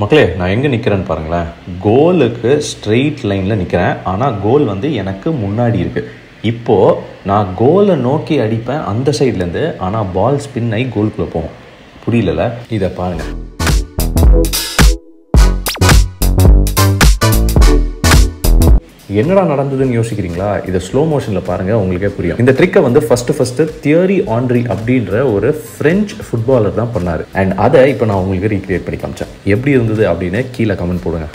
மக்களே நான் எங்கே நிற்கிறேன்னு பாருங்களேன். கோலுக்கு ஸ்ட்ரெயிட் லைனில் நிற்கிறேன் ஆனால் கோல் வந்து எனக்கு முன்னாடி இருக்குது இப்போது நான் கோலை நோக்கி அடிப்பேன் அந்த சைட்லேருந்து ஆனால் பால் ஸ்பின் ஆகி கோலுக்குள்ளே போகும். புரியலல்ல? இதை பாருங்கள் என்னடா நடந்ததுன்னு யோசிக்கிறீங்களா? இதை ஸ்லோ மோஷனில் பாருங்கள் உங்களுக்கே புரியும். இந்த ட்ரிக்கை வந்து ஃபஸ்ட்டு ஃபஸ்ட்டு தியரி ஆண்ட்ரி அப்படின்ற ஒரு ஃப்ரெஞ்ச் ஃபுட்பாலர் தான் பண்ணார். அண்ட் அதை இப்போ நான் உங்களுக்கு ரீக்ரியேட் பண்ணி காமிச்சேன். எப்படி இருந்தது அப்படின்னு கீழே கமெண்ட் போடுங்க.